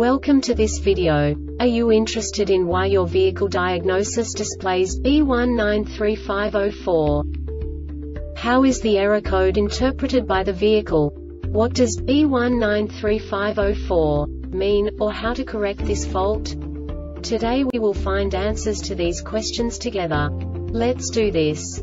Welcome to this video. Are you interested in why your vehicle diagnosis displays B193504? How is the error code interpreted by the vehicle? What does B193504 mean, or how to correct this fault? Today we will find answers to these questions together. Let's do this.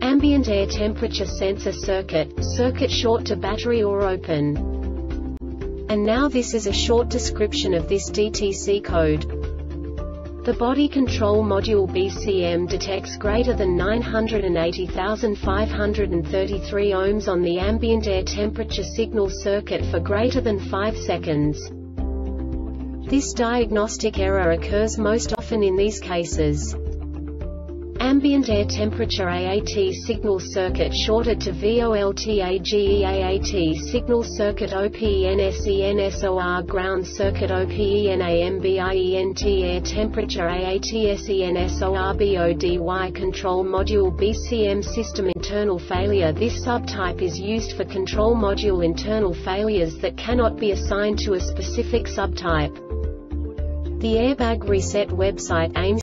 Ambient air temperature sensor circuit, circuit short to battery or open. And now this is a short description of this DTC code. The body control module BCM detects greater than 980,533 ohms on the ambient air temperature signal circuit for greater than 5 seconds. This diagnostic error occurs most often in these cases. Ambient air temperature AAT signal circuit shorted to VOLTAGEAAT signal circuit OPENSENSOR ground circuit OPENAMBIENT air temperature AATSENSORBODY control module BCM system internal failure This subtype is used for control module internal failures that cannot be assigned to a specific subtype. The Airbag Reset website aims